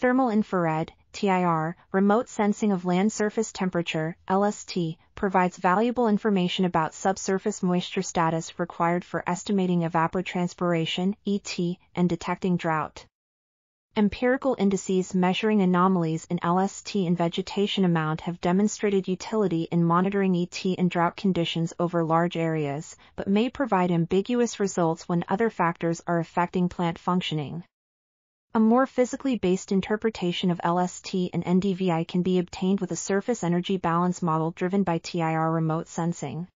Thermal infrared, TIR, remote sensing of land surface temperature, LST, provides valuable information about subsurface moisture status required for estimating evapotranspiration, ET, and detecting drought. Empirical indices measuring anomalies in LST and vegetation amount have demonstrated utility in monitoring ET and drought conditions over large areas, but may provide ambiguous results when other factors are affecting plant functioning. A more physically based interpretation of LST and NDVI can be obtained with a surface energy balance model driven by TIR remote sensing.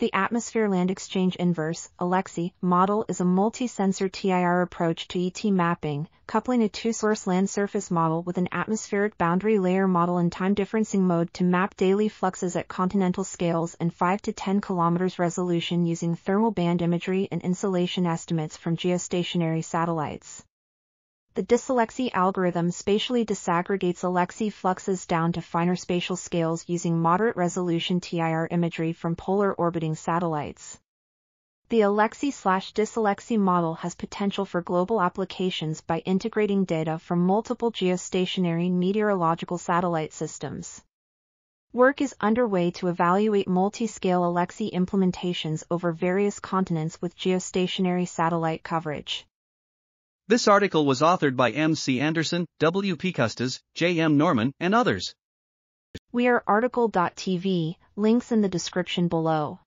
The Atmosphere Land Exchange Inverse ALEXI, model is a multi-sensor TIR approach to ET mapping, coupling a two-source land surface model with an atmospheric boundary layer model in time differencing mode to map daily fluxes at continental scales and 5 to 10 km resolution using thermal band imagery and insolation estimates from geostationary satellites. The DisAlexi algorithm spatially disaggregates Alexi fluxes down to finer spatial scales using moderate resolution TIR imagery from polar orbiting satellites. The Alexi-DisAlexi model has potential for global applications by integrating data from multiple geostationary meteorological satellite systems. Work is underway to evaluate multi-scale Alexi implementations over various continents with geostationary satellite coverage. This article was authored by M. C. Anderson, W. P. Kustas, J. M. Norman, and others. We are RTCL.TV, links in the description below.